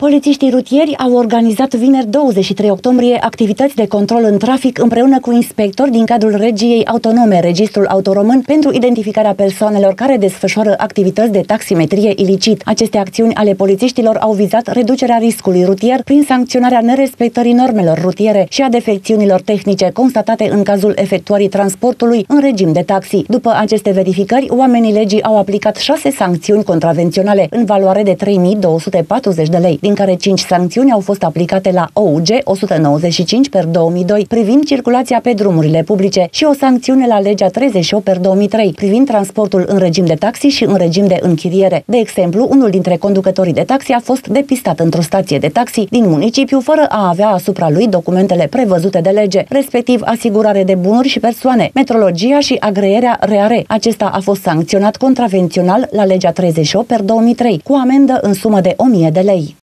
Polițiștii rutieri au organizat vineri 23 octombrie activități de control în trafic împreună cu inspectori din cadrul regiei autonome, Registrul Autoromân, pentru identificarea persoanelor care desfășoară activități de taximetrie ilicit. Aceste acțiuni ale polițiștilor au vizat reducerea riscului rutier prin sancționarea nerespectării normelor rutiere și a defecțiunilor tehnice constatate în cazul efectuării transportului în regim de taxi. După aceste verificări, oamenii legii au aplicat șase sancțiuni contravenționale în valoare de 3240 de lei din care 5 sancțiuni au fost aplicate la OUG 195 per 2002 privind circulația pe drumurile publice și o sancțiune la legea 38 per 2003 privind transportul în regim de taxi și în regim de închiriere. De exemplu, unul dintre conducătorii de taxi a fost depistat într-o stație de taxi din municipiu fără a avea asupra lui documentele prevăzute de lege, respectiv asigurare de bunuri și persoane, metrologia și agreerea reare. Acesta a fost sancționat contravențional la legea 38 per 2003 cu amendă în sumă de 1000 de lei.